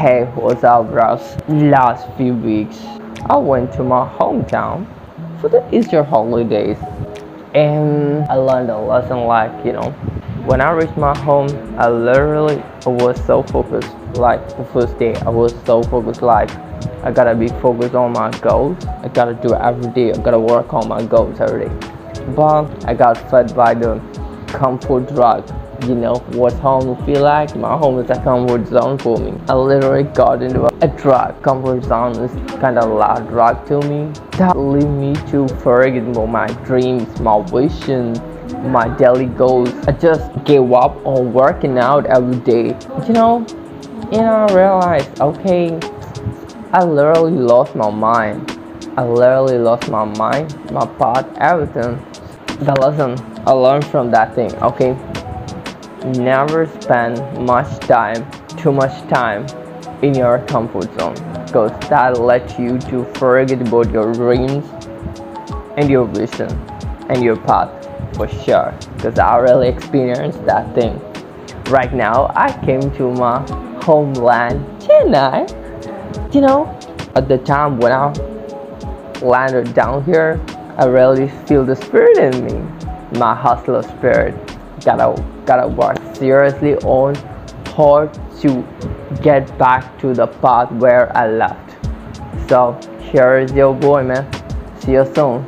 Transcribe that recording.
Hey, what's up, bros? Last few weeks, I went to my hometown for the Easter holidays, and I learned a lesson. Like you know, when I reached my home, I literally was so focused. Like the first day, I was so focused. Like I gotta be focused on my goals. I gotta do it every day. I gotta work on my goals every day. But I got fed by the comfort drug you know what home feel like. My home is a comfort zone for me. I literally got into a drug comfort zone is kind of a loud drug to me. That lead me to forget about my dreams my vision my daily goals. I just gave up on working out every day. You know and i realized okay i literally lost my mind. I literally lost my mind my path everything. The lesson i learned from that thing okay never spend much time too much time in your comfort zone because that lets you to forget about your dreams and your vision and your path for sure. Because i really experienced that thing. Right now i came to my homeland chennai. You know at the time when i landed down here i really feel the spirit in me my hustler spirit gotta gotta work seriously on how to get back to the path where I left. So here is your boy man. See you soon.